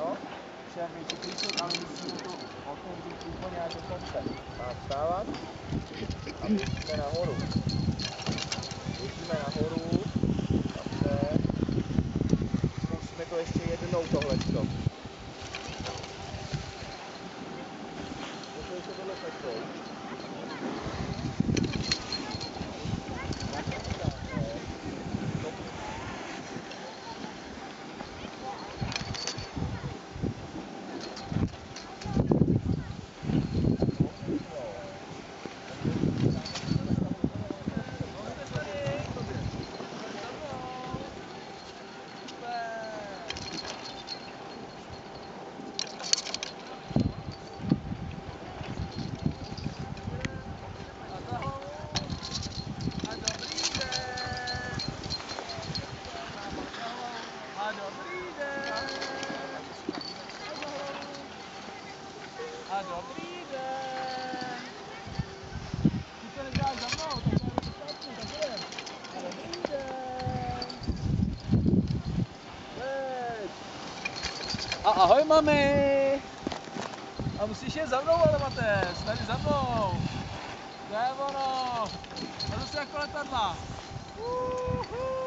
No, všem větší klíček, ale musíme to otevřít úplně až do konce. Má vstávat a běžíme nahoru. Běžíme nahoru, zase. Zkusíme to ještě jednou tohleto. Pojď se tohle peškou. A dobrý den. A dobrý den. Ty to neděláš za mnou, tak já jdu zpátky, tak jdem. Dobrý den. Veď. A ahoj mami. A musíš jet za mnou, ale Matez, tady za mnou. To je ono. A zase jako letadla. Uhu.